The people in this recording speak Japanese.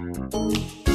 うん。